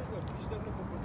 Herifler dişlerini kıpırdatmıyorlar.